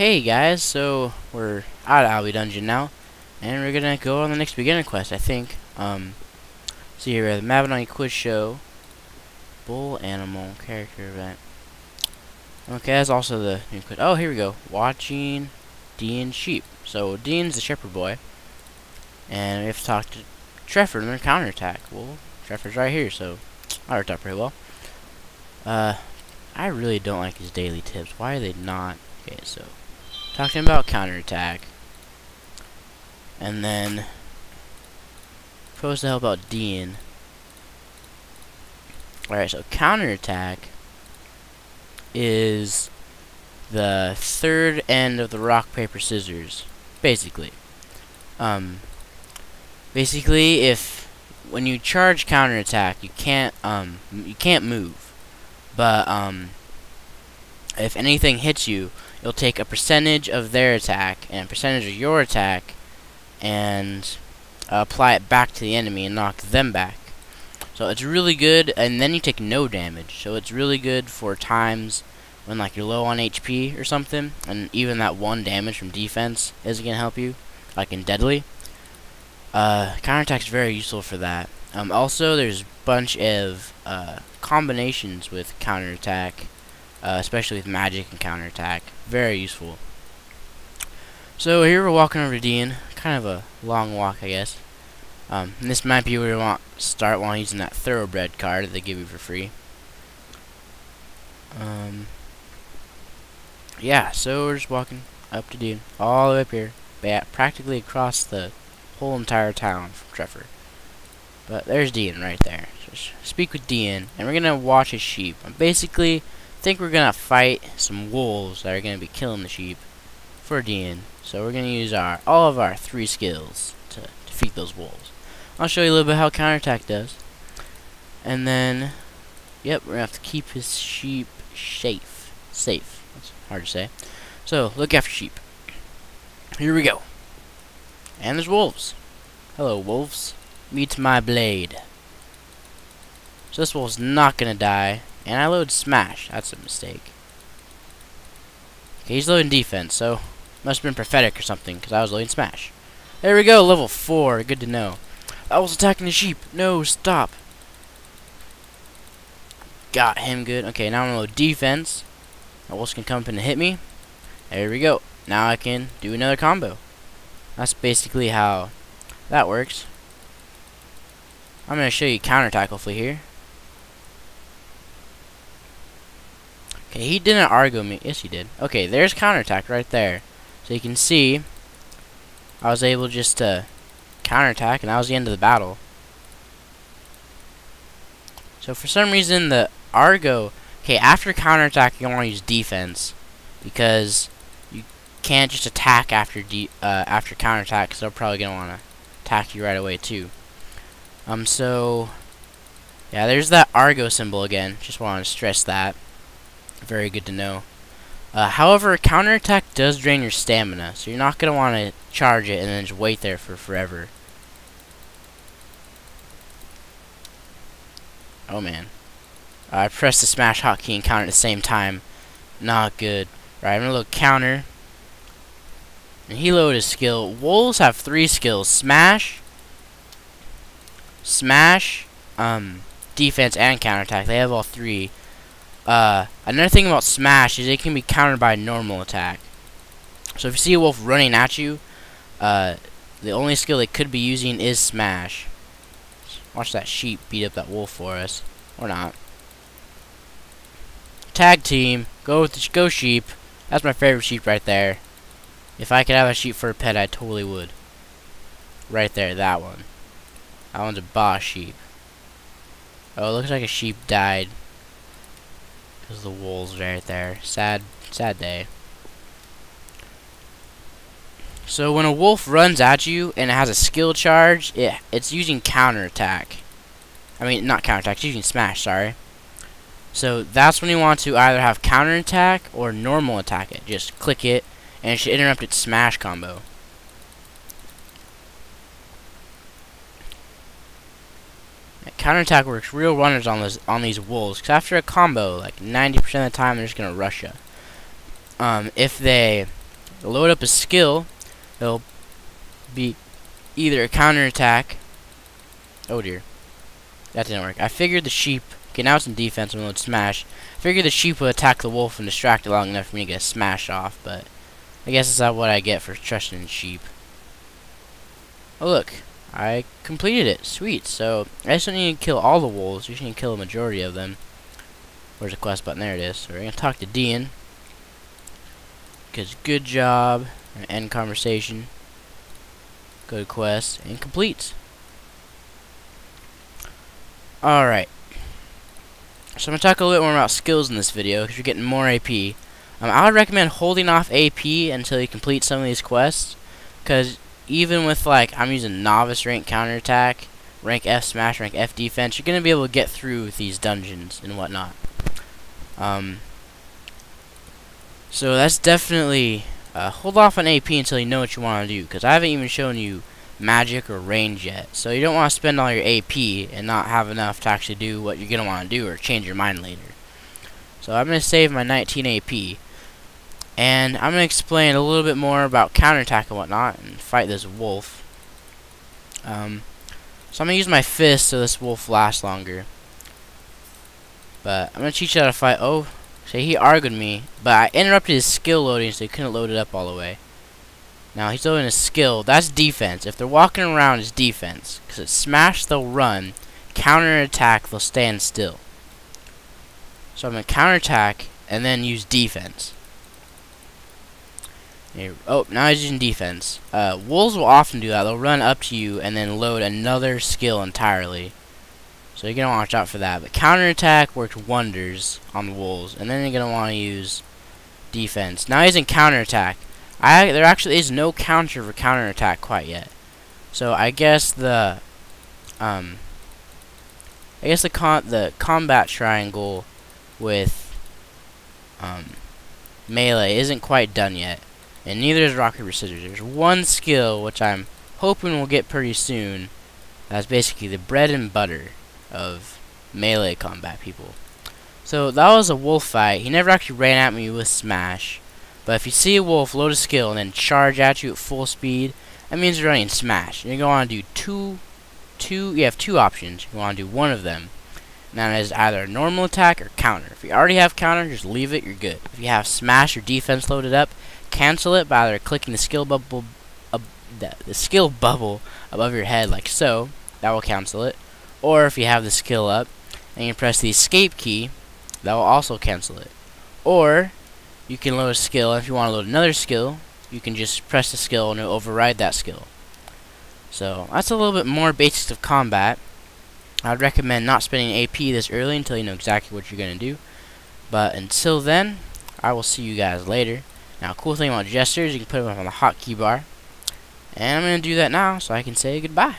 Hey guys, so we're out of Alby Dungeon now, and we're gonna go on the next beginner quest, I think. Um, see here, the Mabinogi Quiz Show, Bull Animal Character Event. Okay, that's also the new quiz. Oh, here we go. Watching Dean Sheep. So Dean's the shepherd boy, and we have to talk to Trevor in their counterattack. Well, Trevor's right here, so that worked out pretty well. Uh, I really don't like his daily tips. Why are they not? Okay, so talking about counterattack, and then supposed to help out Dean. Alright, so counterattack is the third end of the rock paper scissors, basically. Um, basically, if when you charge counterattack, you can't um you can't move, but um if anything hits you, you'll take a percentage of their attack and a percentage of your attack and uh, apply it back to the enemy and knock them back. So it's really good, and then you take no damage. So it's really good for times when like you're low on HP or something, and even that one damage from defense isn't gonna help you, like in Deadly. Uh, counterattack is very useful for that. Um, also, there's a bunch of uh, combinations with counterattack uh, especially with magic and counterattack. Very useful. So here we're walking over to Dean. Kind of a long walk, I guess. Um, this might be where you want start while using that thoroughbred card that they give you for free. Um, yeah, so we're just walking up to Dean, all the way up here, but practically across the whole entire town from Trevor. But there's Dean right there. So speak with Dean, and we're gonna watch his sheep. Basically, think we're gonna fight some wolves that are gonna be killing the sheep for Dean. So we're gonna use our all of our three skills to defeat those wolves. I'll show you a little bit how counterattack does. And then yep, we're gonna have to keep his sheep safe. Safe. That's hard to say. So look after sheep. Here we go. And there's wolves. Hello wolves. Meet my blade. So this wolf's not gonna die. And I load Smash. That's a mistake. Okay, he's loading defense, so must have been prophetic or something, because I was loading Smash. There we go, level 4. Good to know. I was attacking the sheep. No, stop. Got him good. Okay, now I'm load defense. The wolves can come up and hit me. There we go. Now I can do another combo. That's basically how that works. I'm going to show you counterattack hopefully here. Okay, he didn't aggro me. Yes, he did. Okay, there's counterattack right there. So you can see, I was able just to counterattack, and that was the end of the battle. So for some reason, the aggro... Okay, after counterattack, you want to use defense. Because you can't just attack after de uh, after counterattack, because they're probably going to want to attack you right away, too. Um, so... Yeah, there's that aggro symbol again. Just want to stress that. Very good to know. Uh, however, counterattack does drain your stamina, so you're not going to want to charge it and then just wait there for forever. Oh man. I pressed the smash hotkey and counter at the same time. Not good. Right, I'm going to load counter. And he loaded his skill. Wolves have three skills. Smash. Smash. Um, defense and counterattack. They have all three. Uh, another thing about Smash is it can be countered by a normal attack. So if you see a wolf running at you, uh, the only skill they could be using is Smash. Watch that sheep beat up that wolf for us. Or not. Tag team. Go with the go sheep. That's my favorite sheep right there. If I could have a sheep for a pet, I totally would. Right there, that one. That one's a boss sheep. Oh, it looks like a sheep died. Because the wolves right there. Sad, sad day. So when a wolf runs at you and it has a skill charge, it, it's using counterattack. I mean, not counterattack, it's using smash, sorry. So that's when you want to either have counterattack or normal attack it. Just click it, and it should interrupt its smash combo. Counterattack works real runners on those on these wolves. Because after a combo, like 90% of the time, they're just gonna rush you. Um, if they load up a skill. It'll be either a counterattack. Oh dear. That didn't work. I figured the sheep. Okay, now it's in defense and load smash. I figured the sheep would attack the wolf and distract it long enough for me to get a smash off, but I guess that's not what I get for trusting sheep. Oh look, I completed it. Sweet. So I just don't need to kill all the wolves. You just need to kill a majority of them. Where's the quest button? There it is. So we're gonna talk to Dean. Because good job. And end conversation. Go to quest and complete. Alright. So I'm going to talk a little bit more about skills in this video because you're getting more AP. Um, I would recommend holding off AP until you complete some of these quests because even with like I'm using novice rank counterattack, rank F smash, rank F defense, you're gonna be able to get through these dungeons and whatnot. Um, so that's definitely uh, hold off on AP until you know what you want to do because I haven't even shown you magic or range yet. So you don't want to spend all your AP and not have enough to actually do what you're gonna want to do or change your mind later. So I'm gonna save my 19 AP. And I'm going to explain a little bit more about counterattack and whatnot and fight this wolf. Um, so I'm going to use my fist so this wolf lasts longer. But I'm going to teach you how to fight. Oh, so he aggroed me, but I interrupted his skill loading so he couldn't load it up all the way. Now he's loading his skill. That's defense. If they're walking around, it's defense. Because it's smash, they'll run. Counterattack, they'll stand still. So I'm going to counterattack and then use defense. Oh, now he's using defense. Uh, wolves will often do that. They'll run up to you and then load another skill entirely. So you're going to watch out for that. But counterattack works wonders on the wolves. And then you're going to want to use defense. Now he's in counterattack. I, there actually is no counter for counterattack quite yet. So I guess the um I guess the con the combat triangle with um melee isn't quite done yet. And neither is rock, paper, scissors. There's one skill, which I'm hoping we'll get pretty soon. That's basically the bread and butter of melee combat people. So that was a wolf fight. He never actually ran at me with smash. But if you see a wolf load a skill and then charge at you at full speed, that means you're running smash. And You're going to do two, two, you have two options. You want to do one of them. Now that is either a normal attack or counter. If you already have counter, just leave it, you're good. If you have smash or defense loaded up, cancel it by either clicking the skill bubble the, the skill bubble above your head like so that will cancel it. Or if you have the skill up and you press the escape key that will also cancel it. Or you can load a skill if you want to load another skill you can just press the skill and it'll override that skill. So that's a little bit more basics of combat. I would recommend not spending AP this early until you know exactly what you're going to do. But until then I will see you guys later now, cool thing about gestures, you can put them on the hotkey bar. And I'm going to do that now so I can say goodbye.